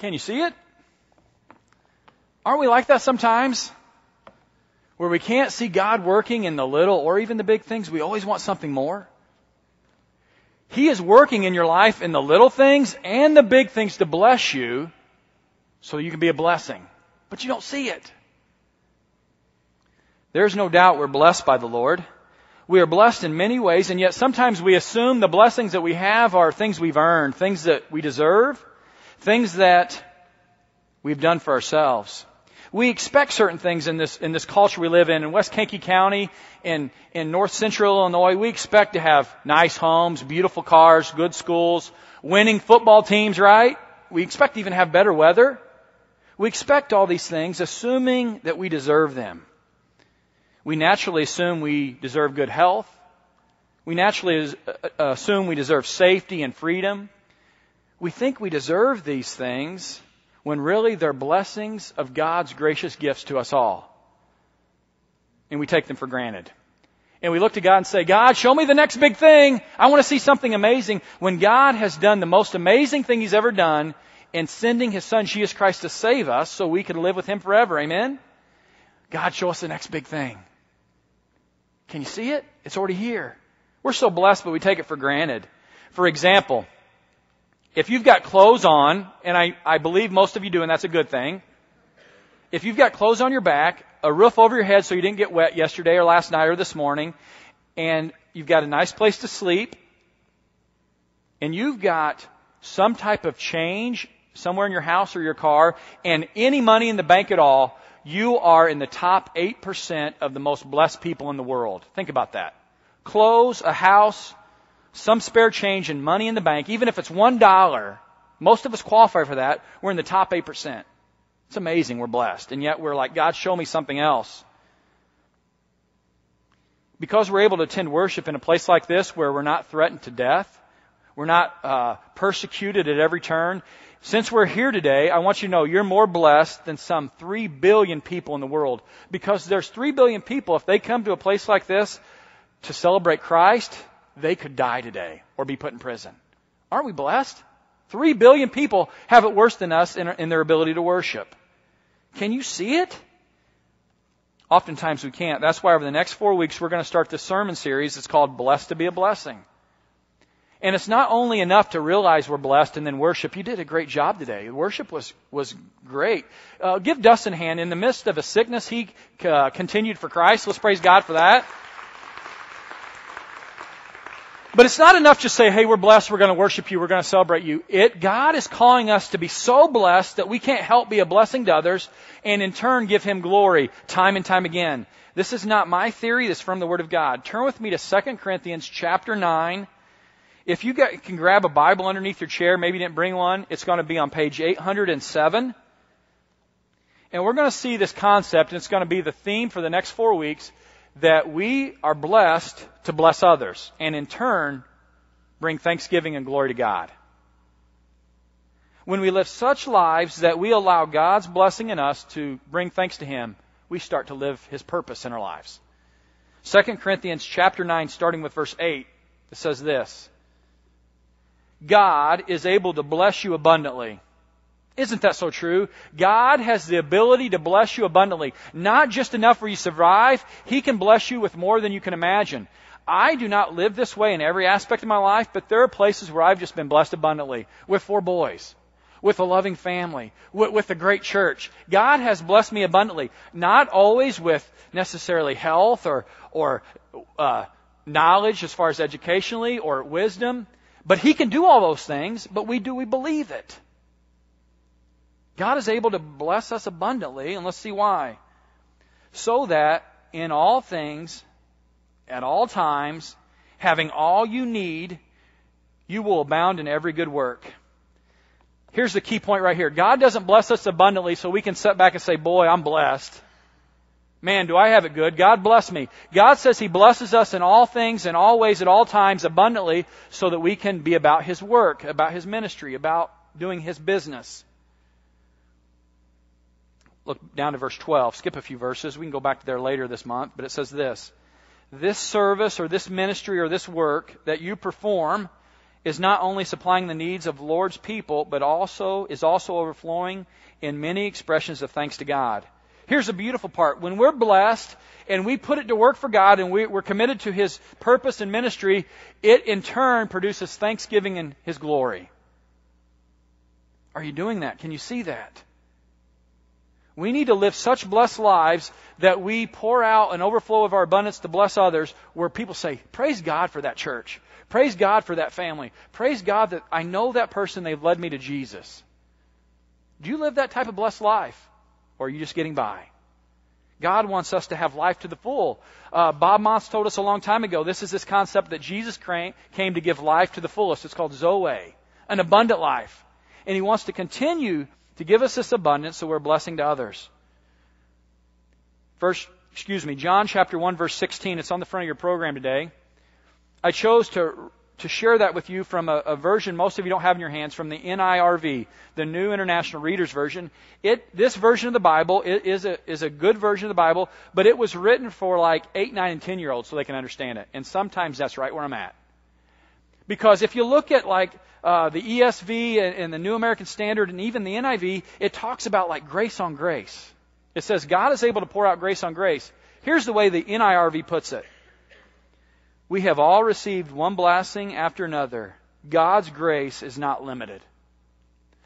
Can you see it? Aren't we like that sometimes? Where we can't see God working in the little or even the big things, we always want something more. He is working in your life in the little things and the big things to bless you so you can be a blessing. But you don't see it. There's no doubt we're blessed by the Lord. We are blessed in many ways, and yet sometimes we assume the blessings that we have are things we've earned, things that we deserve, things that we've done for ourselves. We expect certain things in this, in this culture we live in. In West Kankakee County, in, in north central Illinois, we expect to have nice homes, beautiful cars, good schools, winning football teams, right? We expect to even have better weather. We expect all these things, assuming that we deserve them. We naturally assume we deserve good health. We naturally uh, uh, assume we deserve safety and freedom. We think we deserve these things when really they're blessings of God's gracious gifts to us all. And we take them for granted. And we look to God and say, God, show me the next big thing. I want to see something amazing. When God has done the most amazing thing He's ever done in sending His Son, Jesus Christ, to save us so we can live with Him forever. Amen? God, show us the next big thing. Can you see it? It's already here. We're so blessed, but we take it for granted. For example, if you've got clothes on, and I, I believe most of you do, and that's a good thing. If you've got clothes on your back, a roof over your head so you didn't get wet yesterday or last night or this morning, and you've got a nice place to sleep, and you've got some type of change somewhere in your house or your car, and any money in the bank at all, you are in the top 8% of the most blessed people in the world. Think about that. Clothes, a house, some spare change and money in the bank, even if it's one dollar, most of us qualify for that. We're in the top 8%. It's amazing. We're blessed. And yet we're like, God, show me something else. Because we're able to attend worship in a place like this where we're not threatened to death, we're not uh, persecuted at every turn, since we're here today, I want you to know you're more blessed than some 3 billion people in the world. Because there's 3 billion people, if they come to a place like this to celebrate Christ, they could die today or be put in prison. Aren't we blessed? 3 billion people have it worse than us in, in their ability to worship. Can you see it? Oftentimes we can't. That's why over the next four weeks we're going to start this sermon series. It's called Blessed to be a Blessing. And it's not only enough to realize we're blessed and then worship. You did a great job today. Worship was, was great. Uh, give Dustin a hand. In the midst of a sickness, he uh, continued for Christ. Let's praise God for that. But it's not enough to say, hey, we're blessed, we're going to worship you, we're going to celebrate you. It, God is calling us to be so blessed that we can't help be a blessing to others and in turn give Him glory time and time again. This is not my theory, this is from the Word of God. Turn with me to 2 Corinthians chapter 9 if you can grab a Bible underneath your chair, maybe you didn't bring one, it's going to be on page 807. And we're going to see this concept, and it's going to be the theme for the next four weeks, that we are blessed to bless others, and in turn, bring thanksgiving and glory to God. When we live such lives that we allow God's blessing in us to bring thanks to Him, we start to live His purpose in our lives. 2 Corinthians chapter 9, starting with verse 8, it says this. God is able to bless you abundantly. Isn't that so true? God has the ability to bless you abundantly. Not just enough where you survive, He can bless you with more than you can imagine. I do not live this way in every aspect of my life, but there are places where I've just been blessed abundantly with four boys, with a loving family, with, with a great church. God has blessed me abundantly, not always with necessarily health or, or uh, knowledge as far as educationally or wisdom, but He can do all those things, but we do we believe it? God is able to bless us abundantly, and let's see why. So that in all things, at all times, having all you need, you will abound in every good work. Here's the key point right here. God doesn't bless us abundantly so we can sit back and say, boy, I'm blessed. Man, do I have it good. God bless me. God says He blesses us in all things, in all ways, at all times, abundantly, so that we can be about His work, about His ministry, about doing His business. Look down to verse 12. Skip a few verses. We can go back to there later this month, but it says this. This service or this ministry or this work that you perform is not only supplying the needs of Lord's people, but also is also overflowing in many expressions of thanks to God. Here's the beautiful part. When we're blessed and we put it to work for God and we, are committed to His purpose and ministry, it in turn produces thanksgiving in His glory. Are you doing that? Can you see that? We need to live such blessed lives that we pour out an overflow of our abundance to bless others where people say, Praise God for that church. Praise God for that family. Praise God that I know that person, they've led me to Jesus. Do you live that type of blessed life? Or are you just getting by? God wants us to have life to the full. Uh, Bob Moss told us a long time ago this is this concept that Jesus came to give life to the fullest. It's called Zoe, an abundant life. And He wants to continue to give us this abundance so we're a blessing to others. First, excuse me, John chapter 1 verse 16. It's on the front of your program today. I chose to to share that with you from a, a, version most of you don't have in your hands from the NIRV, the New International Reader's Version. It, this version of the Bible is a, is a good version of the Bible, but it was written for like 8, 9, and 10 year olds so they can understand it. And sometimes that's right where I'm at. Because if you look at like uh, the ESV and, and the New American Standard and even the NIV, it talks about like grace on grace. It says God is able to pour out grace on grace. Here's the way the NIRV puts it. We have all received one blessing after another. God's grace is not limited.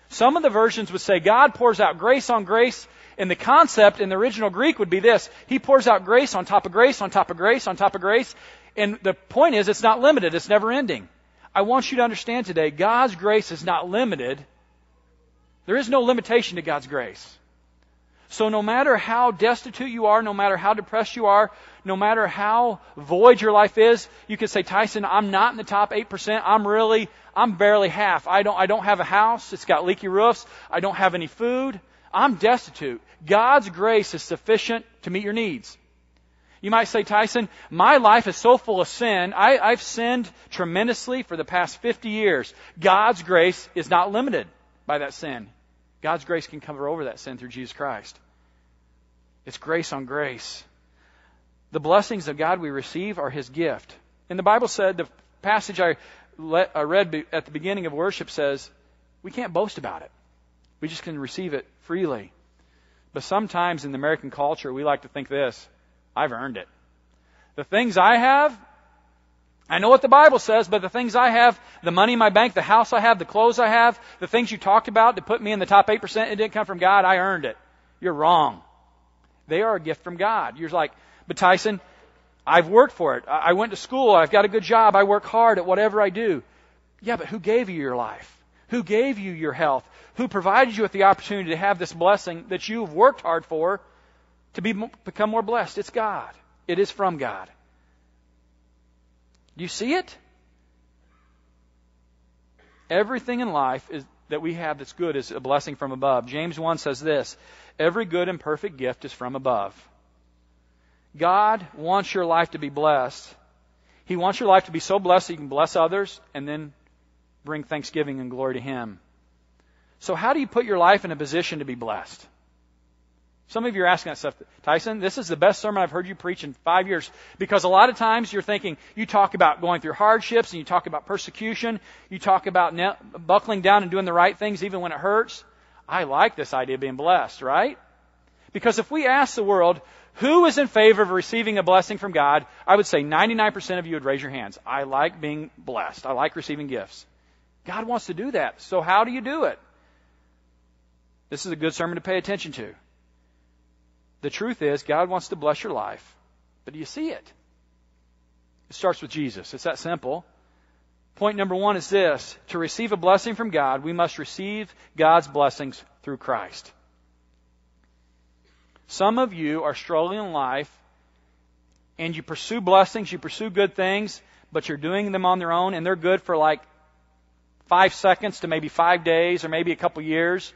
Some of the versions would say God pours out grace on grace, and the concept in the original Greek would be this He pours out grace on top of grace, on top of grace, on top of grace. And the point is, it's not limited, it's never ending. I want you to understand today God's grace is not limited. There is no limitation to God's grace. So no matter how destitute you are, no matter how depressed you are, no matter how void your life is, you can say, Tyson, I'm not in the top 8%. I'm really, I'm barely half. I don't, I don't have a house. It's got leaky roofs. I don't have any food. I'm destitute. God's grace is sufficient to meet your needs. You might say, Tyson, my life is so full of sin. I, I've sinned tremendously for the past 50 years. God's grace is not limited by that sin. God's grace can cover over that sin through Jesus Christ. It's grace on grace. The blessings of God we receive are His gift. And the Bible said, the passage I, let, I read at the beginning of worship says, we can't boast about it. We just can receive it freely. But sometimes in the American culture, we like to think this I've earned it. The things I have, I know what the Bible says, but the things I have, the money in my bank, the house I have, the clothes I have, the things you talked about to put me in the top 8%, it didn't come from God. I earned it. You're wrong. They are a gift from God. You're like, but Tyson, I've worked for it. I went to school. I've got a good job. I work hard at whatever I do. Yeah, but who gave you your life? Who gave you your health? Who provided you with the opportunity to have this blessing that you've worked hard for to be, become more blessed? It's God. It is from God. Do you see it? Everything in life is, that we have that's good is a blessing from above. James 1 says this Every good and perfect gift is from above. God wants your life to be blessed. He wants your life to be so blessed that you can bless others and then bring thanksgiving and glory to Him. So, how do you put your life in a position to be blessed? Some of you are asking that stuff. Tyson, this is the best sermon I've heard you preach in five years. Because a lot of times you're thinking, you talk about going through hardships and you talk about persecution. You talk about ne- buckling down and doing the right things even when it hurts. I like this idea of being blessed, right? Because if we ask the world, who is in favor of receiving a blessing from God, I would say 99% of you would raise your hands. I like being blessed. I like receiving gifts. God wants to do that. So how do you do it? This is a good sermon to pay attention to. The truth is, God wants to bless your life. But do you see it? It starts with Jesus. It's that simple. Point number one is this to receive a blessing from God, we must receive God's blessings through Christ. Some of you are struggling in life and you pursue blessings, you pursue good things, but you're doing them on their own and they're good for like five seconds to maybe five days or maybe a couple years,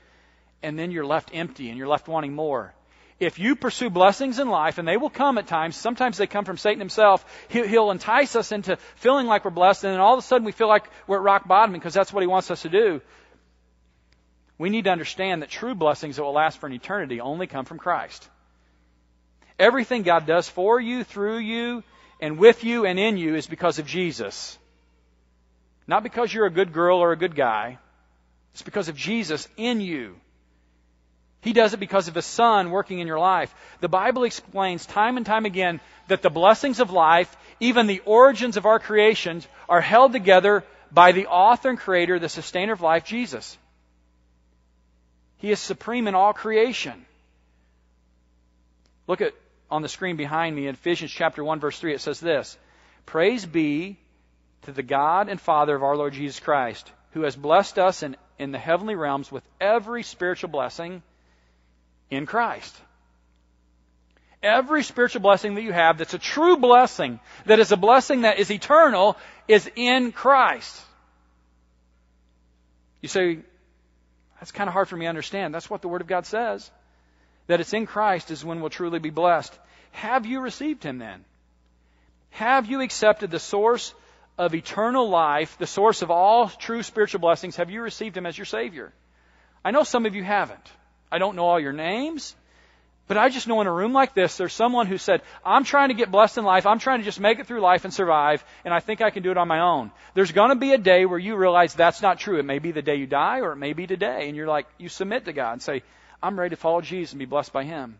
and then you're left empty and you're left wanting more if you pursue blessings in life, and they will come at times, sometimes they come from Satan himself, he'll entice us into feeling like we're blessed, and then all of a sudden we feel like we're at rock bottom because that's what he wants us to do. We need to understand that true blessings that will last for an eternity only come from Christ. Everything God does for you, through you, and with you and in you is because of Jesus. Not because you're a good girl or a good guy. It's because of Jesus in you. He does it because of His Son working in your life. The Bible explains time and time again that the blessings of life, even the origins of our creations, are held together by the author and creator, the sustainer of life, Jesus. He is supreme in all creation. Look at on the screen behind me in Ephesians chapter 1 verse 3 it says this, Praise be to the God and Father of our Lord Jesus Christ, who has blessed us in, in the heavenly realms with every spiritual blessing in Christ. Every spiritual blessing that you have that's a true blessing, that is a blessing that is eternal, is in Christ. You say, that's kind of hard for me to understand. That's what the Word of God says. That it's in Christ is when we'll truly be blessed. Have you received Him then? Have you accepted the source of eternal life, the source of all true spiritual blessings? Have you received Him as your Savior? I know some of you haven't. I don't know all your names. But I just know in a room like this, there's someone who said, I'm trying to get blessed in life. I'm trying to just make it through life and survive, and I think I can do it on my own. There's going to be a day where you realize that's not true. It may be the day you die, or it may be today. And you're like, you submit to God and say, I'm ready to follow Jesus and be blessed by Him.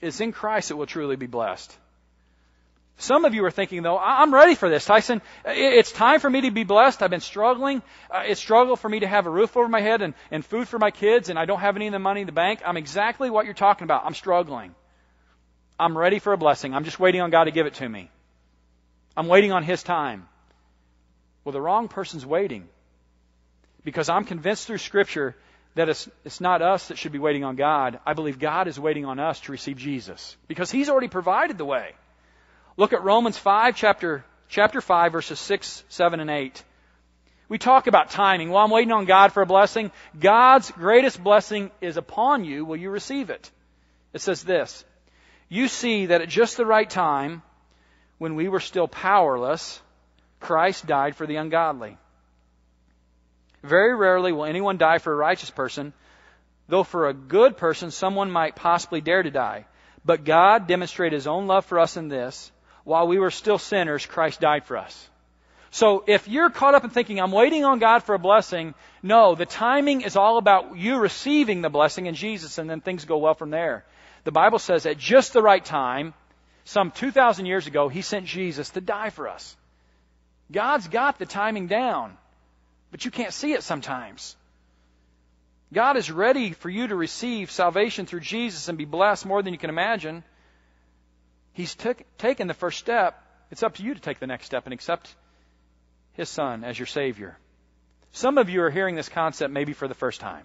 It's in Christ that we'll truly be blessed. Some of you are thinking, though, I'm ready for this, Tyson. It's time for me to be blessed. I've been struggling. Uh, it's struggle for me to have a roof over my head and, and food for my kids, and I don't have any of the money in the bank. I'm exactly what you're talking about. I'm struggling. I'm ready for a blessing. I'm just waiting on God to give it to me. I'm waiting on His time. Well, the wrong person's waiting. Because I'm convinced through Scripture that it's, it's not us that should be waiting on God. I believe God is waiting on us to receive Jesus. Because He's already provided the way. Look at Romans 5, chapter, chapter 5, verses 6, 7, and 8. We talk about timing. While I'm waiting on God for a blessing, God's greatest blessing is upon you. Will you receive it? It says this You see that at just the right time, when we were still powerless, Christ died for the ungodly. Very rarely will anyone die for a righteous person, though for a good person someone might possibly dare to die. But God demonstrated His own love for us in this while we were still sinners, Christ died for us. So if you're caught up in thinking, I'm waiting on God for a blessing, no, the timing is all about you receiving the blessing in Jesus and then things go well from there. The Bible says at just the right time, some 2,000 years ago, He sent Jesus to die for us. God's got the timing down, but you can't see it sometimes. God is ready for you to receive salvation through Jesus and be blessed more than you can imagine. He's took, taken the first step. It's up to you to take the next step and accept His Son as your Savior. Some of you are hearing this concept maybe for the first time.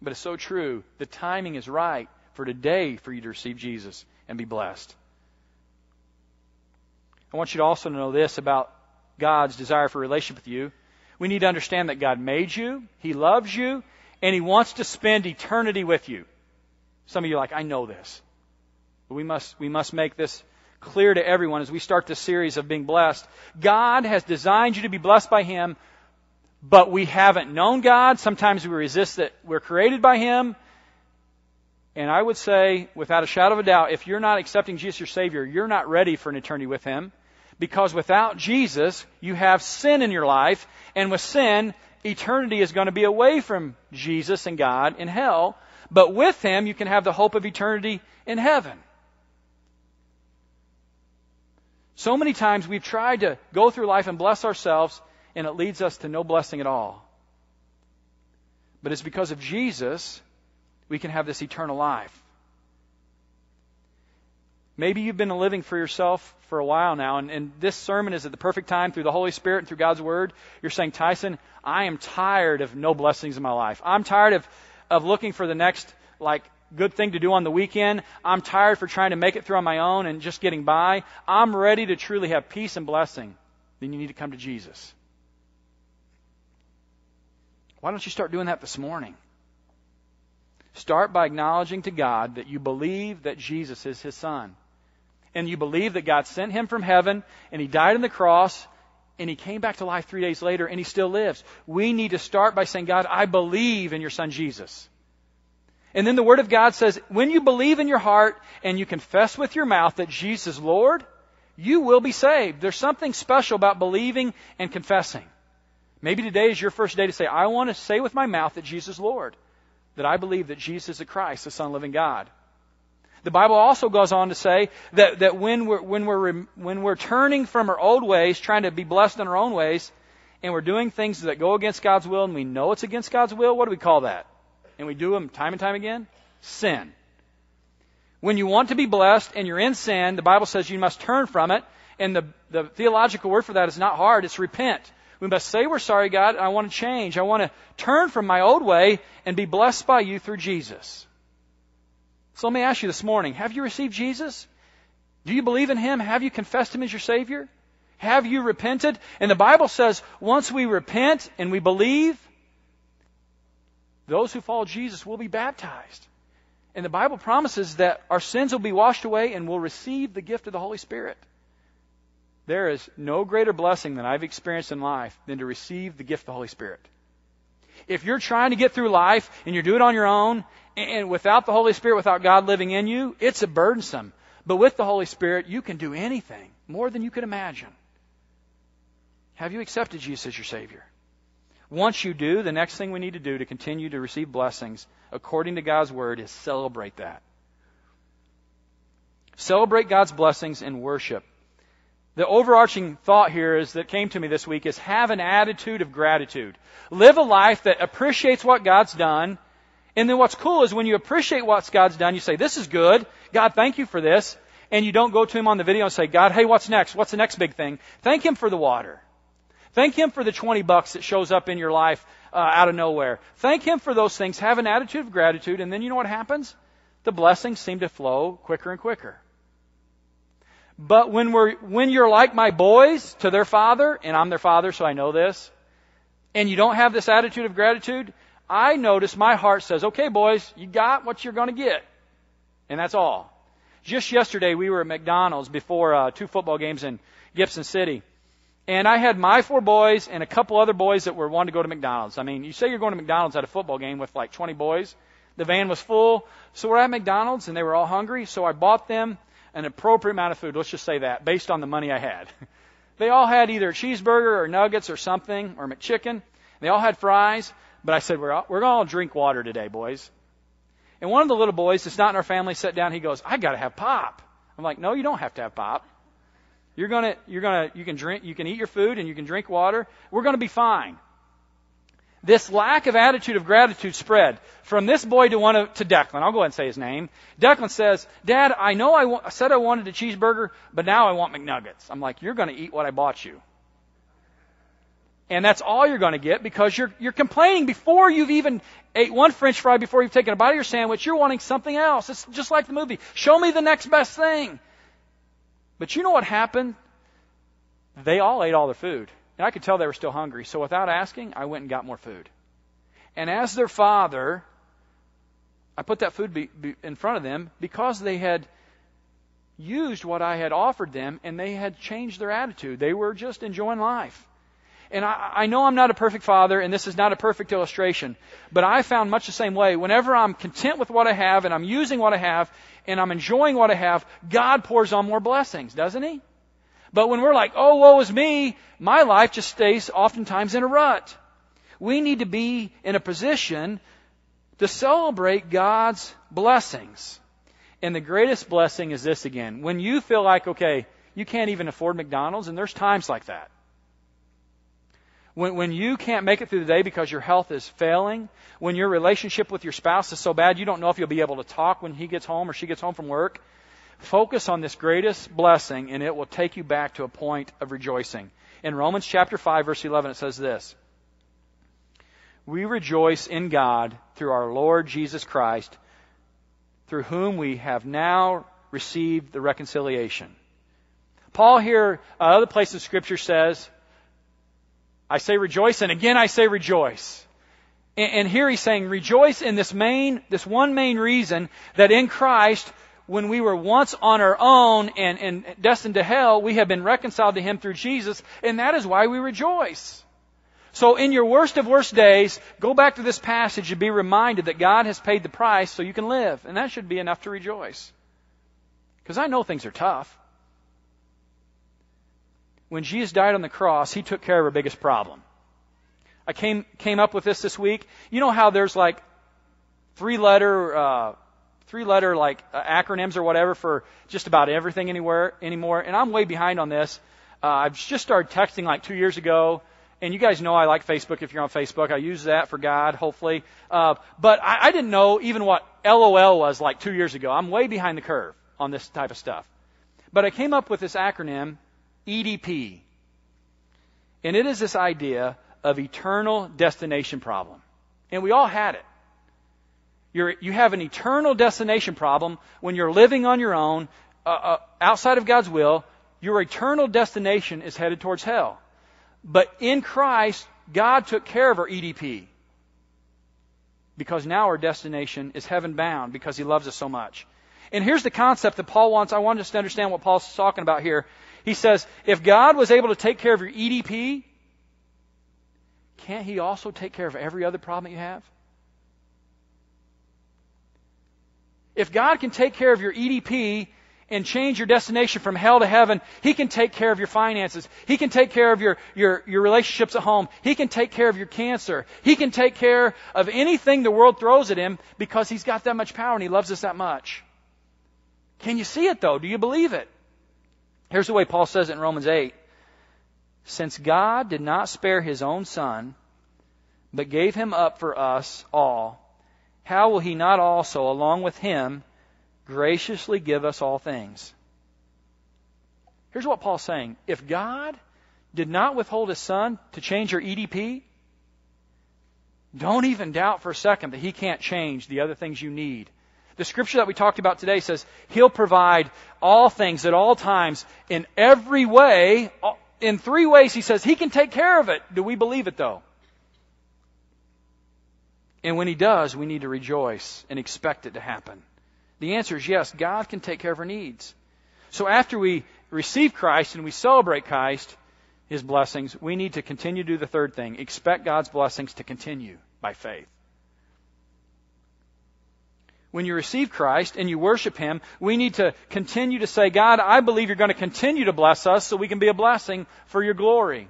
But it's so true. The timing is right for today for you to receive Jesus and be blessed. I want you to also know this about God's desire for relationship with you. We need to understand that God made you, He loves you, and He wants to spend eternity with you. Some of you are like, I know this. We must, we must make this clear to everyone as we start this series of being blessed. God has designed you to be blessed by Him, but we haven't known God. Sometimes we resist that we're created by Him. And I would say, without a shadow of a doubt, if you're not accepting Jesus your Savior, you're not ready for an eternity with Him. Because without Jesus, you have sin in your life. And with sin, eternity is going to be away from Jesus and God in hell. But with Him, you can have the hope of eternity in heaven. So many times we've tried to go through life and bless ourselves, and it leads us to no blessing at all. But it's because of Jesus we can have this eternal life. Maybe you've been living for yourself for a while now, and, and, this sermon is at the perfect time through the Holy Spirit and through God's Word. You're saying, Tyson, I am tired of no blessings in my life. I'm tired of, of looking for the next, like, good thing to do on the weekend. I'm tired for trying to make it through on my own and just getting by. I'm ready to truly have peace and blessing. Then you need to come to Jesus. Why don't you start doing that this morning? Start by acknowledging to God that you believe that Jesus is His Son. And you believe that God sent Him from heaven and He died on the cross and He came back to life three days later and He still lives. We need to start by saying, God, I believe in your Son Jesus. And then the Word of God says, when you believe in your heart and you confess with your mouth that Jesus is Lord, you will be saved. There's something special about believing and confessing. Maybe today is your first day to say, I want to say with my mouth that Jesus is Lord, that I believe that Jesus is the Christ, the Son of the living God. The Bible also goes on to say that, that when we're, when we're, when we're turning from our old ways, trying to be blessed in our own ways, and we're doing things that go against God's will, and we know it's against God's will, what do we call that? And we do them time and time again? Sin. When you want to be blessed and you're in sin, the Bible says you must turn from it. And the, the theological word for that is not hard, it's repent. We must say we're sorry, God, I want to change. I want to turn from my old way and be blessed by you through Jesus. So let me ask you this morning have you received Jesus? Do you believe in Him? Have you confessed Him as your Savior? Have you repented? And the Bible says once we repent and we believe, those who follow Jesus will be baptized. And the Bible promises that our sins will be washed away and we'll receive the gift of the Holy Spirit. There is no greater blessing than I've experienced in life than to receive the gift of the Holy Spirit. If you're trying to get through life and you're doing it on your own and without the Holy Spirit, without God living in you, it's a burdensome. But with the Holy Spirit, you can do anything more than you could imagine. Have you accepted Jesus as your Savior? Once you do, the next thing we need to do to continue to receive blessings according to God's Word is celebrate that. Celebrate God's blessings and worship. The overarching thought here is that came to me this week is have an attitude of gratitude. Live a life that appreciates what God's done. And then what's cool is when you appreciate what God's done, you say, this is good. God, thank you for this. And you don't go to Him on the video and say, God, hey, what's next? What's the next big thing? Thank Him for the water. Thank Him for the 20 bucks that shows up in your life uh, out of nowhere. Thank Him for those things. Have an attitude of gratitude, and then you know what happens? The blessings seem to flow quicker and quicker. But when we're, when you're like my boys to their father, and I'm their father, so I know this, and you don't have this attitude of gratitude, I notice my heart says, okay, boys, you got what you're going to get. And that's all. Just yesterday, we were at McDonald's before uh, two football games in Gibson City. And I had my four boys and a couple other boys that were wanting to go to McDonald's. I mean, you say you're going to McDonald's at a football game with like 20 boys. The van was full. So we're at McDonald's and they were all hungry. So I bought them an appropriate amount of food. Let's just say that based on the money I had. they all had either a cheeseburger or nuggets or something or McChicken. They all had fries. But I said, we're, all, we're going to all drink water today, boys. And one of the little boys that's not in our family sat down. He goes, I got to have pop. I'm like, no, you don't have to have pop. You're gonna, you're gonna, you can drink, you can eat your food and you can drink water. We're gonna be fine. This lack of attitude of gratitude spread from this boy to one of, to Declan. I'll go ahead and say his name. Declan says, Dad, I know I, wa- said I wanted a cheeseburger, but now I want McNuggets. I'm like, you're gonna eat what I bought you. And that's all you're going to get because you're, you're complaining before you've even ate one french fry, before you've taken a bite of your sandwich, you're wanting something else. It's just like the movie. Show me the next best thing. But you know what happened? They all ate all their food. And I could tell they were still hungry. So without asking, I went and got more food. And as their father, I put that food be, be in front of them because they had used what I had offered them and they had changed their attitude. They were just enjoying life. And I, I know I'm not a perfect father, and this is not a perfect illustration, but I found much the same way. Whenever I'm content with what I have, and I'm using what I have, and I'm enjoying what I have, God pours on more blessings, doesn't He? But when we're like, oh, woe is me, my life just stays oftentimes in a rut. We need to be in a position to celebrate God's blessings. And the greatest blessing is this again. When you feel like, okay, you can't even afford McDonald's, and there's times like that. When, when you can't make it through the day because your health is failing, when your relationship with your spouse is so bad you don't know if you'll be able to talk when he gets home or she gets home from work, focus on this greatest blessing and it will take you back to a point of rejoicing. In Romans chapter 5 verse 11 it says this, We rejoice in God through our Lord Jesus Christ, through whom we have now received the reconciliation. Paul here, uh, other place in Scripture says, I say rejoice, and again I say rejoice. And, here he's saying rejoice in this main, this one main reason that in Christ, when we were once on our own and, and destined to hell, we have been reconciled to Him through Jesus, and that is why we rejoice. So in your worst of worst days, go back to this passage and be reminded that God has paid the price so you can live. And that should be enough to rejoice. Because I know things are tough. When Jesus died on the cross, he took care of our biggest problem. I came came up with this this week. You know how there's like three letter uh, three letter like uh, acronyms or whatever for just about everything anywhere anymore, and I'm way behind on this. Uh, I've just started texting like two years ago, and you guys know I like Facebook. If you're on Facebook, I use that for God, hopefully. Uh, but I, I didn't know even what LOL was like two years ago. I'm way behind the curve on this type of stuff. But I came up with this acronym, EDP. And it is this idea of eternal destination problem. And we all had it. You're, you have an eternal destination problem when you're living on your own, uh, uh, outside of God's will. Your eternal destination is headed towards hell. But in Christ, God took care of our EDP. Because now our destination is heaven bound because He loves us so much. And here's the concept that Paul wants. I want us to understand what Paul's talking about here. He says, if God was able to take care of your EDP, can't He also take care of every other problem that you have? If God can take care of your EDP and change your destination from hell to heaven, He can take care of your finances. He can take care of your, your, your relationships at home. He can take care of your cancer. He can take care of anything the world throws at Him because He's got that much power and He loves us that much. Can you see it though? Do you believe it? Here's the way Paul says it in Romans 8. Since God did not spare his own son, but gave him up for us all, how will he not also, along with him, graciously give us all things? Here's what Paul's saying. If God did not withhold his son to change your EDP, don't even doubt for a second that he can't change the other things you need. The scripture that we talked about today says he'll provide all things at all times in every way, in three ways, he says he can take care of it. Do we believe it though? And when he does, we need to rejoice and expect it to happen. The answer is yes, God can take care of our needs. So after we receive Christ and we celebrate Christ, his blessings, we need to continue to do the third thing expect God's blessings to continue by faith when you receive Christ and you worship Him, we need to continue to say, God, I believe you're going to continue to bless us so we can be a blessing for your glory.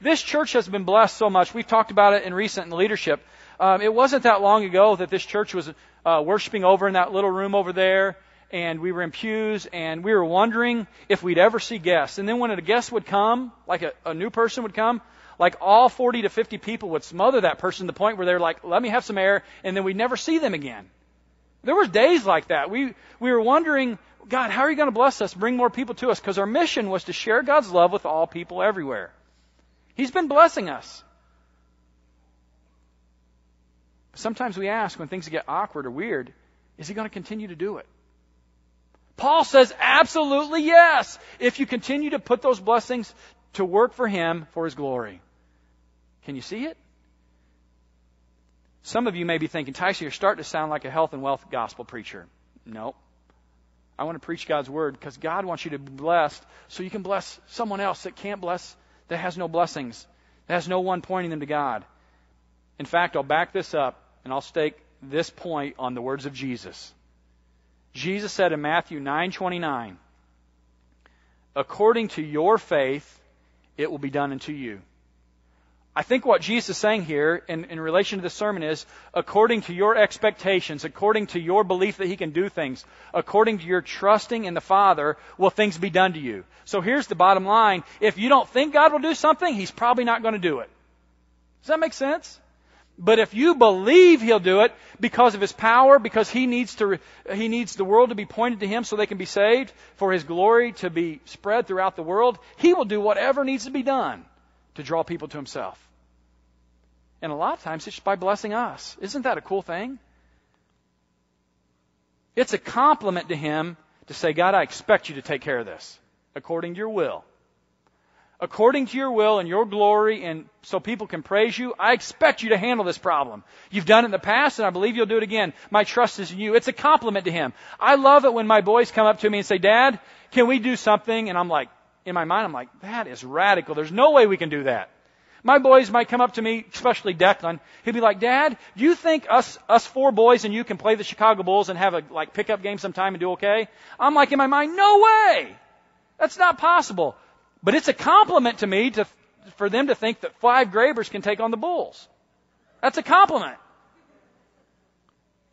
This church has been blessed so much. We've talked about it in recent leadership. Um, it wasn't that long ago that this church was uh, worshiping over in that little room over there, and we were in pews, and we were wondering if we'd ever see guests. And then when a guest would come, like a, a new person would come, like all 40 to 50 people would smother that person to the point where they're like, let me have some air, and then we'd never see them again. There were days like that. We, we were wondering, God, how are you going to bless us, bring more people to us? Because our mission was to share God's love with all people everywhere. He's been blessing us. Sometimes we ask when things get awkward or weird, is he going to continue to do it? Paul says absolutely yes, if you continue to put those blessings to work for him for his glory. Can you see it? Some of you may be thinking, Tyson, you're starting to sound like a health and wealth gospel preacher. No. I want to preach God's word because God wants you to be blessed so you can bless someone else that can't bless, that has no blessings, that has no one pointing them to God. In fact, I'll back this up and I'll stake this point on the words of Jesus. Jesus said in Matthew 9:29, "According to your faith, it will be done unto you." I think what Jesus is saying here in, in relation to the sermon is according to your expectations, according to your belief that He can do things, according to your trusting in the Father, will things be done to you. So here's the bottom line. If you don't think God will do something, He's probably not going to do it. Does that make sense? But if you believe He'll do it because of His power, because He needs to, He needs the world to be pointed to Him so they can be saved, for His glory to be spread throughout the world, He will do whatever needs to be done to draw people to himself. And a lot of times it's just by blessing us. Isn't that a cool thing? It's a compliment to him to say, God, I expect you to take care of this according to your will. According to your will and your glory, and so people can praise you, I expect you to handle this problem. You've done it in the past, and I believe you'll do it again. My trust is in you. It's a compliment to him. I love it when my boys come up to me and say, Dad, can we do something? And I'm like, in my mind, I'm like, that is radical. There's no way we can do that. My boys might come up to me, especially Declan. He'd be like, Dad, do you think us, us four boys and you can play the Chicago Bulls and have a like pickup game sometime and do okay? I'm like in my mind, no way! That's not possible. But it's a compliment to me to, for them to think that five Grabers can take on the Bulls. That's a compliment.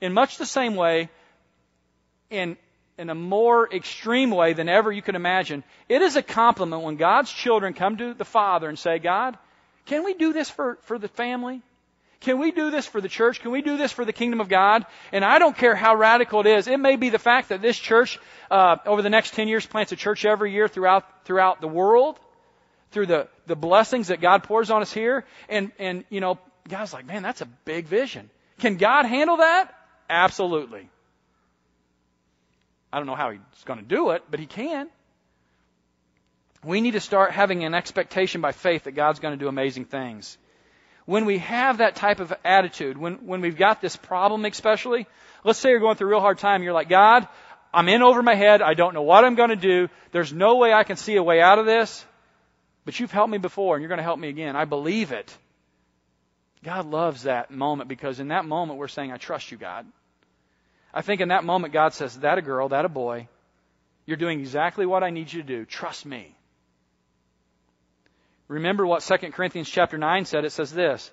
In much the same way, in, in a more extreme way than ever you can imagine, it is a compliment when God's children come to the Father and say, God, can we do this for, for the family? Can we do this for the church? Can we do this for the kingdom of God? And I don't care how radical it is. It may be the fact that this church, uh, over the next 10 years, plants a church every year throughout, throughout the world, through the, the blessings that God pours on us here. And, and, you know, God's like, man, that's a big vision. Can God handle that? Absolutely. I don't know how He's going to do it, but He can. We need to start having an expectation by faith that God's going to do amazing things when we have that type of attitude, when, when we've got this problem especially, let's say you're going through a real hard time, you're like, God, I'm in over my head, I don't know what I'm going to do, there's no way I can see a way out of this, but you've helped me before and you're going to help me again. I believe it. God loves that moment because in that moment we're saying, I trust you, God. I think in that moment God says, that a girl, that a boy, you're doing exactly what I need you to do. Trust me. Remember what 2 Corinthians chapter 9 said. It says this,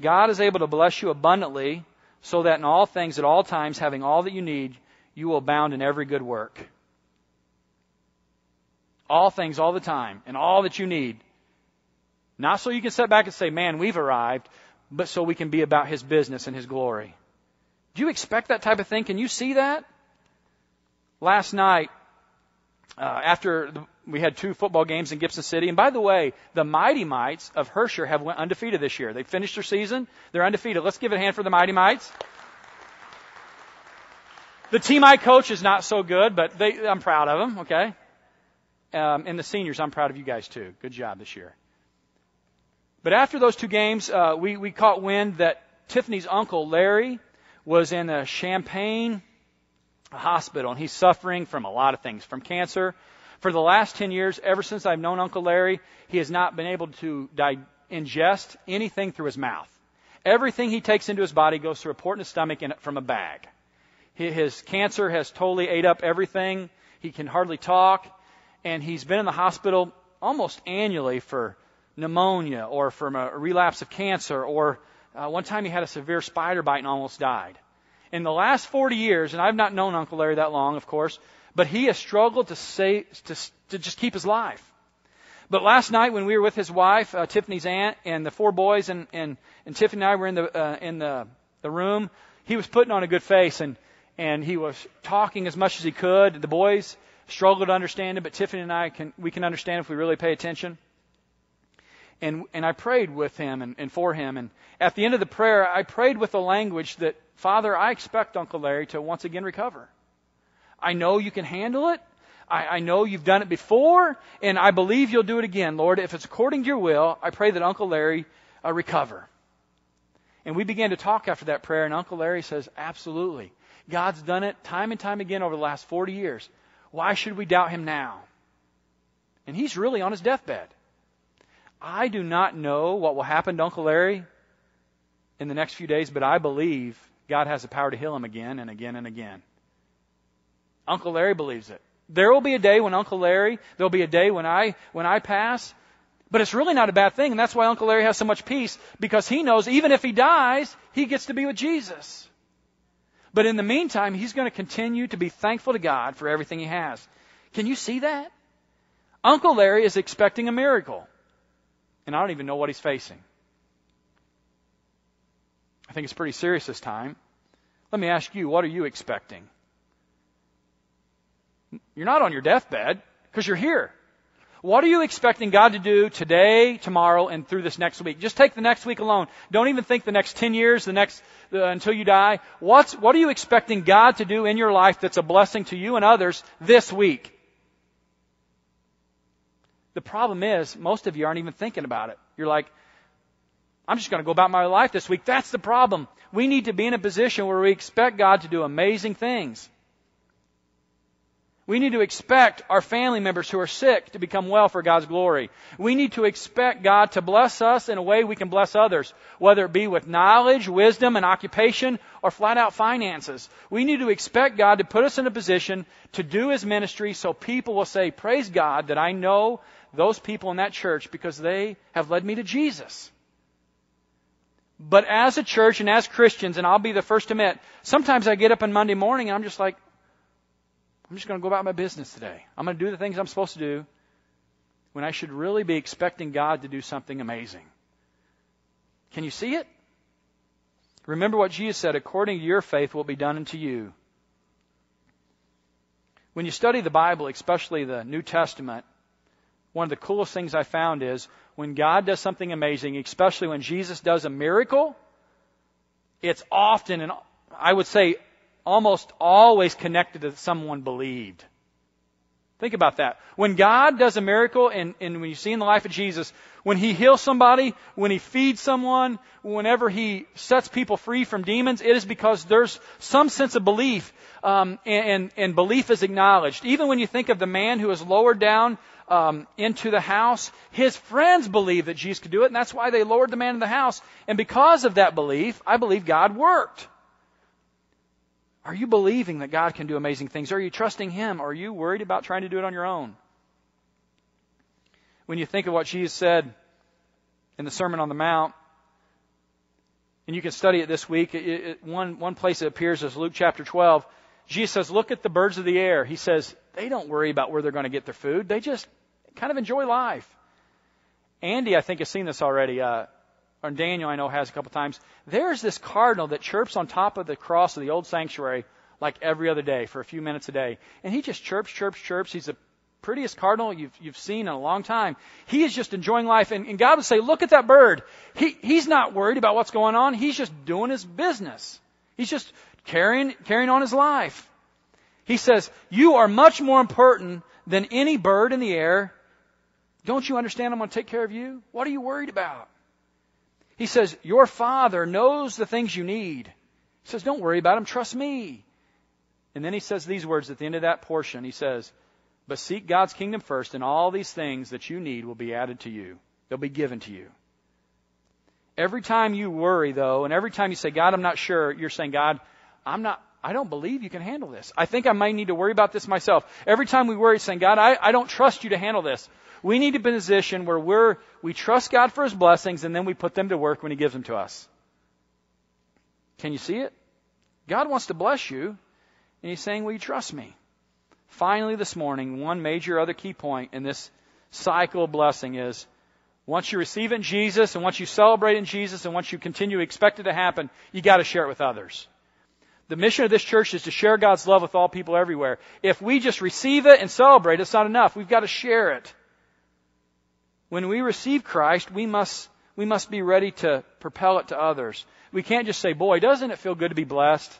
God is able to bless you abundantly so that in all things at all times having all that you need, you will abound in every good work. All things all the time and all that you need. Not so you can sit back and say, man, we've arrived, but so we can be about His business and His glory. Do you expect that type of thing? Can you see that? Last night, uh, after the, we had two football games in Gibson City. And by the way, the Mighty Mites of Herscher have went undefeated this year. They finished their season. They're undefeated. Let's give a hand for the Mighty Mites. The team I coach is not so good, but they, I'm proud of them, okay? Um, and the seniors, I'm proud of you guys too. Good job this year. But after those two games, uh, we, we caught wind that Tiffany's uncle, Larry, was in a Champaign hospital, and he's suffering from a lot of things, from cancer, for the last 10 years, ever since I've known Uncle Larry, he has not been able to di- ingest anything through his mouth. Everything he takes into his body goes through a port in his stomach and from a bag. His cancer has totally ate up everything. He can hardly talk. And he's been in the hospital almost annually for pneumonia or from a relapse of cancer or uh, one time he had a severe spider bite and almost died. In the last 40 years, and I've not known Uncle Larry that long, of course, but he has struggled to say, to, to just keep his life. But last night when we were with his wife, uh, Tiffany's aunt, and the four boys, and, and, and Tiffany and I were in the, uh, in the, the room, he was putting on a good face and, and he was talking as much as he could. The boys struggled to understand it, but Tiffany and I can, we can understand if we really pay attention. And, and I prayed with him and, and for him. And at the end of the prayer, I prayed with the language that, Father, I expect Uncle Larry to once again recover. I know you can handle it. I, I know you've done it before, and I believe you'll do it again, Lord. If it's according to your will, I pray that Uncle Larry uh, recover. And we began to talk after that prayer, and Uncle Larry says, Absolutely. God's done it time and time again over the last 40 years. Why should we doubt him now? And he's really on his deathbed. I do not know what will happen to Uncle Larry in the next few days, but I believe God has the power to heal him again and again and again. Uncle Larry believes it. There will be a day when Uncle Larry, there'll be a day when I, when I pass, but it's really not a bad thing, and that's why Uncle Larry has so much peace, because he knows even if he dies, he gets to be with Jesus. But in the meantime, he's going to continue to be thankful to God for everything he has. Can you see that? Uncle Larry is expecting a miracle, and I don't even know what he's facing. I think it's pretty serious this time. Let me ask you, what are you expecting? You're not on your deathbed because you're here. What are you expecting God to do today, tomorrow, and through this next week? Just take the next week alone. Don't even think the next 10 years, the next, uh, until you die. What's, what are you expecting God to do in your life that's a blessing to you and others this week? The problem is, most of you aren't even thinking about it. You're like, I'm just going to go about my life this week. That's the problem. We need to be in a position where we expect God to do amazing things. We need to expect our family members who are sick to become well for God's glory. We need to expect God to bless us in a way we can bless others, whether it be with knowledge, wisdom, and occupation, or flat out finances. We need to expect God to put us in a position to do His ministry so people will say, Praise God that I know those people in that church because they have led me to Jesus. But as a church and as Christians, and I'll be the first to admit, sometimes I get up on Monday morning and I'm just like, I'm just going to go about my business today. I'm going to do the things I'm supposed to do when I should really be expecting God to do something amazing. Can you see it? Remember what Jesus said, according to your faith will be done unto you. When you study the Bible, especially the New Testament, one of the coolest things I found is when God does something amazing, especially when Jesus does a miracle, it's often and I would say almost always connected to someone believed. Think about that. When God does a miracle, and, and when you see in the life of Jesus, when He heals somebody, when He feeds someone, whenever He sets people free from demons, it is because there's some sense of belief, um, and, and belief is acknowledged. Even when you think of the man who was lowered down um, into the house, his friends believed that Jesus could do it, and that's why they lowered the man in the house. And because of that belief, I believe God worked. Are you believing that God can do amazing things? Are you trusting Him? Are you worried about trying to do it on your own? When you think of what Jesus said in the Sermon on the Mount, and you can study it this week, it, it, one, one place it appears is Luke chapter 12. Jesus says, Look at the birds of the air. He says, They don't worry about where they're going to get their food. They just kind of enjoy life. Andy, I think, has seen this already. Uh, or Daniel I know has a couple times. There's this cardinal that chirps on top of the cross of the old sanctuary like every other day for a few minutes a day. And he just chirps, chirps, chirps. He's the prettiest cardinal you've, you've seen in a long time. He is just enjoying life. And, and God would say, look at that bird. He, he's not worried about what's going on. He's just doing his business. He's just carrying, carrying on his life. He says, you are much more important than any bird in the air. Don't you understand I'm going to take care of you? What are you worried about? He says, Your Father knows the things you need. He says, Don't worry about them, trust me. And then he says these words at the end of that portion. He says, But seek God's kingdom first, and all these things that you need will be added to you. They'll be given to you. Every time you worry, though, and every time you say, God, I'm not sure, you're saying, God, I'm not, I don't believe you can handle this. I think I might need to worry about this myself. Every time we worry, saying, God, I, I don't trust you to handle this. We need to be in a position where we're, we trust God for His blessings and then we put them to work when He gives them to us. Can you see it? God wants to bless you and He's saying, will you trust me? Finally this morning, one major other key point in this cycle of blessing is once you receive in Jesus and once you celebrate in Jesus and once you continue to expect it to happen, you got to share it with others. The mission of this church is to share God's love with all people everywhere. If we just receive it and celebrate, it's not enough. We've got to share it when we receive Christ, we must, we must be ready to propel it to others. We can't just say, boy, doesn't it feel good to be blessed?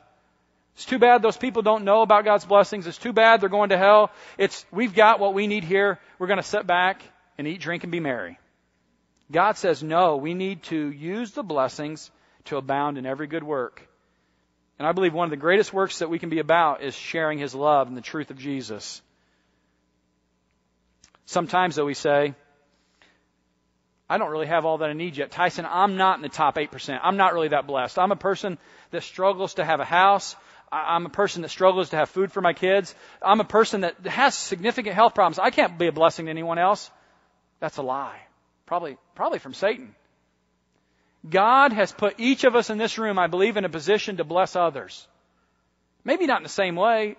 It's too bad those people don't know about God's blessings. It's too bad they're going to hell. It's, we've got what we need here. We're going to sit back and eat, drink, and be merry. God says, no, we need to use the blessings to abound in every good work. And I believe one of the greatest works that we can be about is sharing His love and the truth of Jesus. Sometimes, though, we say, I don't really have all that I need yet. Tyson, I'm not in the top 8%. I'm not really that blessed. I'm a person that struggles to have a house. I'm a person that struggles to have food for my kids. I'm a person that has significant health problems. I can't be a blessing to anyone else. That's a lie. Probably, probably from Satan. God has put each of us in this room, I believe, in a position to bless others. Maybe not in the same way.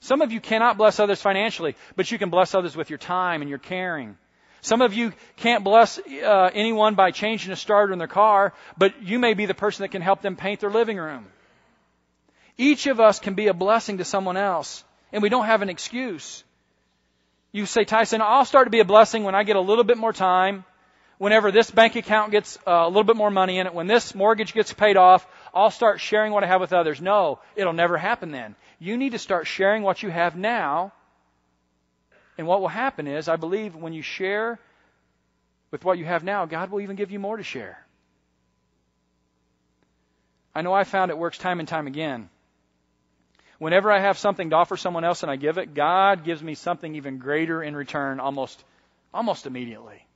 Some of you cannot bless others financially, but you can bless others with your time and your caring. Some of you can't bless uh, anyone by changing a starter in their car, but you may be the person that can help them paint their living room. Each of us can be a blessing to someone else, and we don't have an excuse. You say, Tyson, I'll start to be a blessing when I get a little bit more time, whenever this bank account gets uh, a little bit more money in it, when this mortgage gets paid off, I'll start sharing what I have with others. No, it'll never happen then. You need to start sharing what you have now and what will happen is, I believe when you share with what you have now, God will even give you more to share. I know I found it works time and time again. Whenever I have something to offer someone else and I give it, God gives me something even greater in return almost, almost immediately.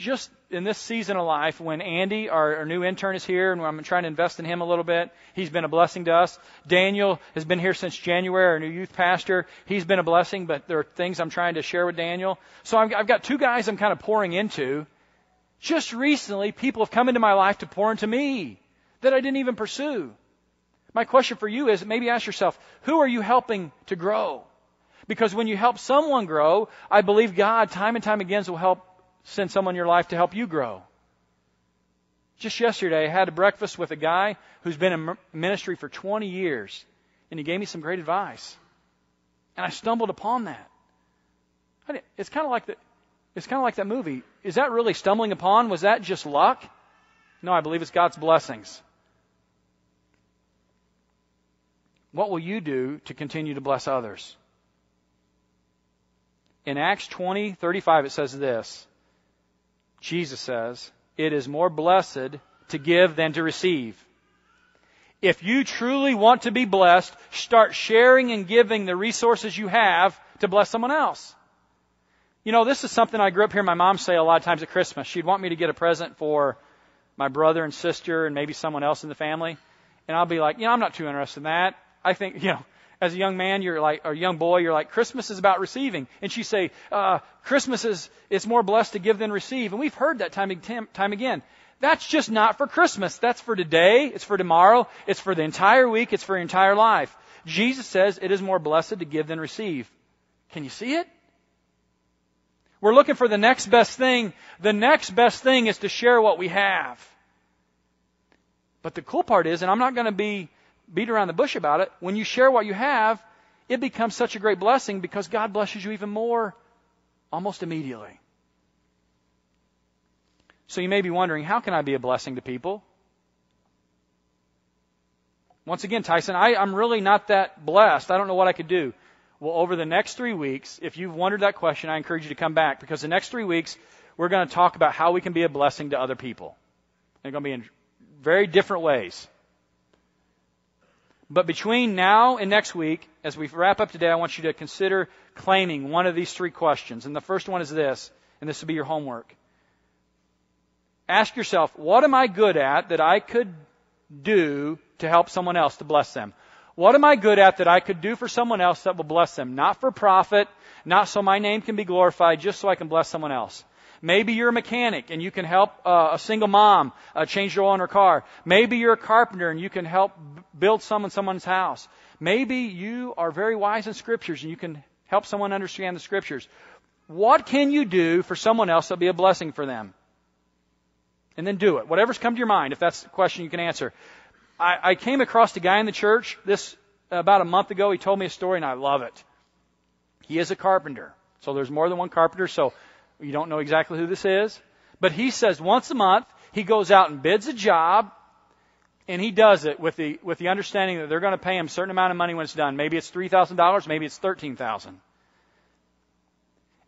Just in this season of life, when Andy, our, our new intern, is here, and I'm trying to invest in him a little bit, he's been a blessing to us. Daniel has been here since January, our new youth pastor. He's been a blessing, but there are things I'm trying to share with Daniel. So I've, I've got two guys I'm kind of pouring into. Just recently, people have come into my life to pour into me that I didn't even pursue. My question for you is maybe ask yourself, who are you helping to grow? Because when you help someone grow, I believe God time and time again will help send someone in your life to help you grow. Just yesterday, I had a breakfast with a guy who's been in ministry for 20 years, and he gave me some great advice. And I stumbled upon that. It's kind of like the, it's kind of like that movie. Is that really stumbling upon? Was that just luck? No, I believe it's God's blessings. What will you do to continue to bless others? In Acts 20, 35, it says this. Jesus says, it is more blessed to give than to receive. If you truly want to be blessed, start sharing and giving the resources you have to bless someone else. You know, this is something I grew up hearing my mom say a lot of times at Christmas. She'd want me to get a present for my brother and sister and maybe someone else in the family. And I'll be like, you know, I'm not too interested in that. I think, you know, as a young man, you're like, or a young boy, you're like, Christmas is about receiving. And she say, uh, Christmas is, it's more blessed to give than receive. And we've heard that time and time again. That's just not for Christmas. That's for today. It's for tomorrow. It's for the entire week. It's for your entire life. Jesus says it is more blessed to give than receive. Can you see it? We're looking for the next best thing. The next best thing is to share what we have. But the cool part is, and I'm not going to be beat around the bush about it. When you share what you have, it becomes such a great blessing because God blesses you even more almost immediately. So you may be wondering, how can I be a blessing to people? Once again, Tyson, I, I'm really not that blessed. I don't know what I could do. Well, over the next three weeks, if you've wondered that question, I encourage you to come back because the next three weeks, we're going to talk about how we can be a blessing to other people. They're going to be in very different ways. But between now and next week, as we wrap up today, I want you to consider claiming one of these three questions. And the first one is this, and this will be your homework. Ask yourself, what am I good at that I could do to help someone else to bless them? What am I good at that I could do for someone else that will bless them? Not for profit, not so my name can be glorified, just so I can bless someone else. Maybe you're a mechanic and you can help uh, a single mom uh, change the oil in her car. Maybe you're a carpenter and you can help build some in someone's house. Maybe you are very wise in scriptures and you can help someone understand the scriptures. What can you do for someone else that'll be a blessing for them? And then do it. Whatever's come to your mind, if that's the question you can answer. I, I came across a guy in the church this about a month ago. He told me a story and I love it. He is a carpenter. So there's more than one carpenter. So you don't know exactly who this is. But he says once a month, he goes out and bids a job, and he does it with the, with the understanding that they're going to pay him a certain amount of money when it's done. Maybe it's $3,000, maybe it's 13000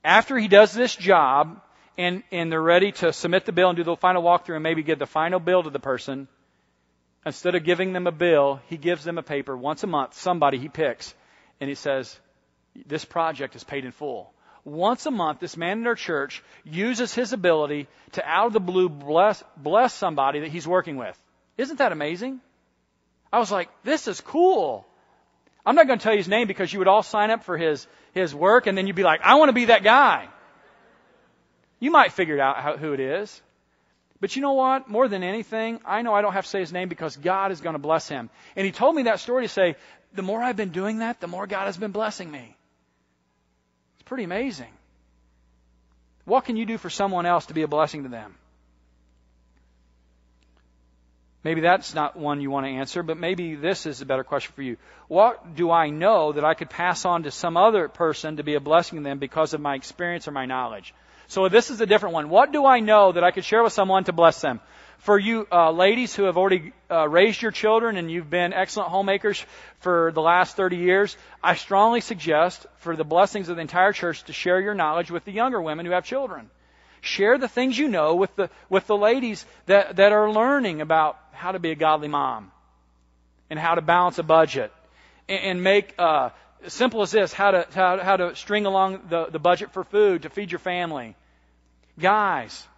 After he does this job, and, and they're ready to submit the bill and do the final walkthrough and maybe give the final bill to the person, instead of giving them a bill, he gives them a paper once a month, somebody he picks, and he says, this project is paid in full once a month, this man in our church uses his ability to out of the blue bless, bless somebody that he's working with. Isn't that amazing? I was like, this is cool. I'm not going to tell you his name because you would all sign up for his, his work and then you'd be like, I want to be that guy. You might figure out how, who it is. But you know what? More than anything, I know I don't have to say his name because God is going to bless him. And he told me that story to say, the more I've been doing that, the more God has been blessing me. It's pretty amazing. What can you do for someone else to be a blessing to them? Maybe that's not one you want to answer, but maybe this is a better question for you. What do I know that I could pass on to some other person to be a blessing to them because of my experience or my knowledge? So this is a different one. What do I know that I could share with someone to bless them? For you uh, ladies who have already uh, raised your children and you've been excellent homemakers for the last 30 years, I strongly suggest, for the blessings of the entire church, to share your knowledge with the younger women who have children. Share the things you know with the, with the ladies that, that are learning about how to be a godly mom and how to balance a budget and, and make uh, simple as this how to, how, how to string along the, the budget for food to feed your family. Guys,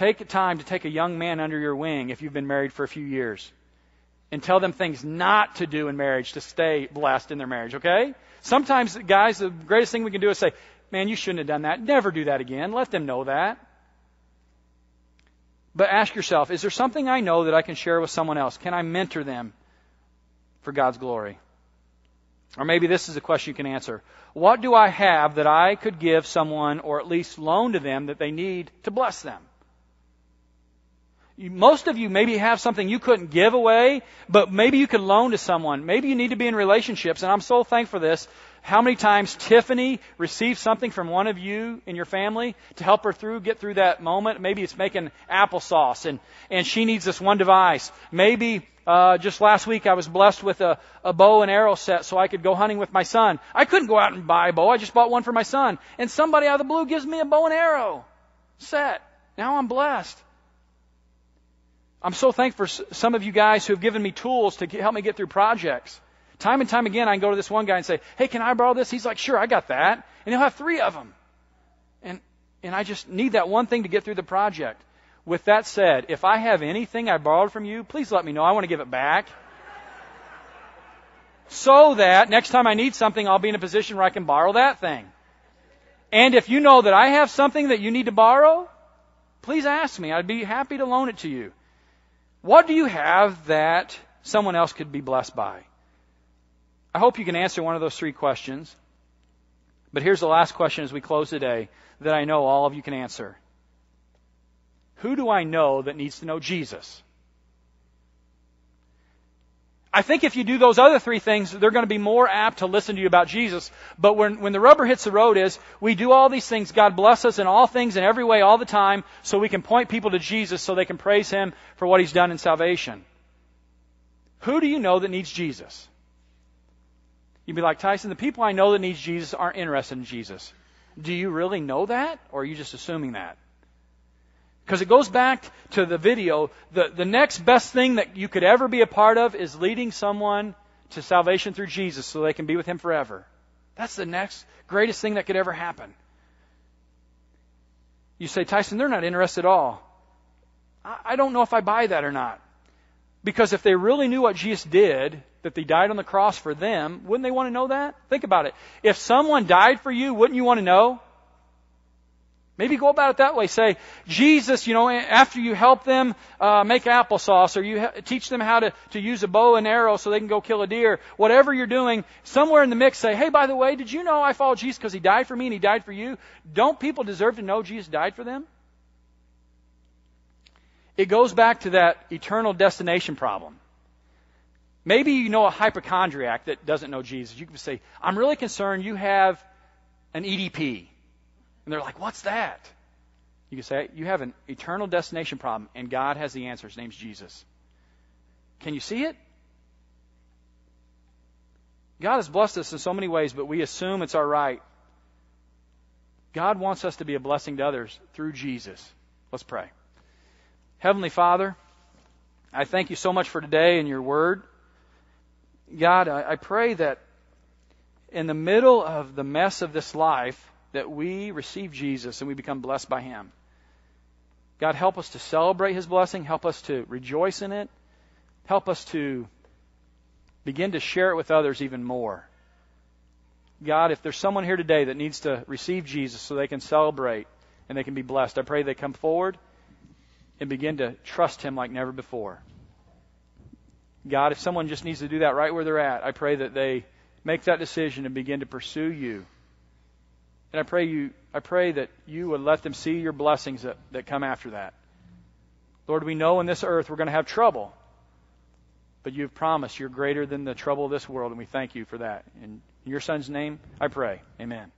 Take time to take a young man under your wing if you've been married for a few years and tell them things not to do in marriage to stay blessed in their marriage, okay? Sometimes, guys, the greatest thing we can do is say, man, you shouldn't have done that. Never do that again. Let them know that. But ask yourself, is there something I know that I can share with someone else? Can I mentor them for God's glory? Or maybe this is a question you can answer. What do I have that I could give someone or at least loan to them that they need to bless them? Most of you maybe have something you couldn't give away, but maybe you could loan to someone. Maybe you need to be in relationships, and I'm so thankful for this. How many times Tiffany received something from one of you in your family to help her through, get through that moment? Maybe it's making applesauce and, and she needs this one device. Maybe, uh, just last week I was blessed with a, a bow and arrow set so I could go hunting with my son. I couldn't go out and buy a bow. I just bought one for my son. And somebody out of the blue gives me a bow and arrow set. Now I'm blessed. I'm so thankful for some of you guys who have given me tools to help me get through projects. Time and time again, I can go to this one guy and say, Hey, can I borrow this? He's like, Sure, I got that. And he'll have three of them. And, and I just need that one thing to get through the project. With that said, if I have anything I borrowed from you, please let me know. I want to give it back. so that next time I need something, I'll be in a position where I can borrow that thing. And if you know that I have something that you need to borrow, please ask me. I'd be happy to loan it to you. What do you have that someone else could be blessed by? I hope you can answer one of those three questions. But here's the last question as we close today that I know all of you can answer. Who do I know that needs to know Jesus? I think if you do those other three things, they're going to be more apt to listen to you about Jesus. But when, when the rubber hits the road is, we do all these things. God bless us in all things in every way all the time so we can point people to Jesus so they can praise Him for what He's done in salvation. Who do you know that needs Jesus? You'd be like, Tyson, the people I know that needs Jesus aren't interested in Jesus. Do you really know that? Or are you just assuming that? Because it goes back to the video. The, the next best thing that you could ever be a part of is leading someone to salvation through Jesus so they can be with Him forever. That's the next greatest thing that could ever happen. You say, Tyson, they're not interested at all. I, I don't know if I buy that or not. Because if they really knew what Jesus did, that he died on the cross for them, wouldn't they want to know that? Think about it. If someone died for you, wouldn't you want to know? Maybe go about it that way. Say, Jesus, you know, after you help them uh, make applesauce or you ha- teach them how to, to use a bow and arrow so they can go kill a deer, whatever you're doing, somewhere in the mix say, hey, by the way, did you know I followed Jesus because he died for me and he died for you? Don't people deserve to know Jesus died for them? It goes back to that eternal destination problem. Maybe you know a hypochondriac that doesn't know Jesus. You can say, I'm really concerned you have an EDP. And they're like, what's that? You can say, you have an eternal destination problem, and God has the answer. His name's Jesus. Can you see it? God has blessed us in so many ways, but we assume it's our right. God wants us to be a blessing to others through Jesus. Let's pray. Heavenly Father, I thank you so much for today and your word. God, I, I pray that in the middle of the mess of this life, that we receive Jesus and we become blessed by Him. God, help us to celebrate His blessing. Help us to rejoice in it. Help us to begin to share it with others even more. God, if there's someone here today that needs to receive Jesus so they can celebrate and they can be blessed, I pray they come forward and begin to trust Him like never before. God, if someone just needs to do that right where they're at, I pray that they make that decision and begin to pursue you. And I pray you I pray that you would let them see your blessings that, that come after that. Lord, we know in this earth we're going to have trouble. But you've promised you're greater than the trouble of this world, and we thank you for that. In your son's name, I pray. Amen.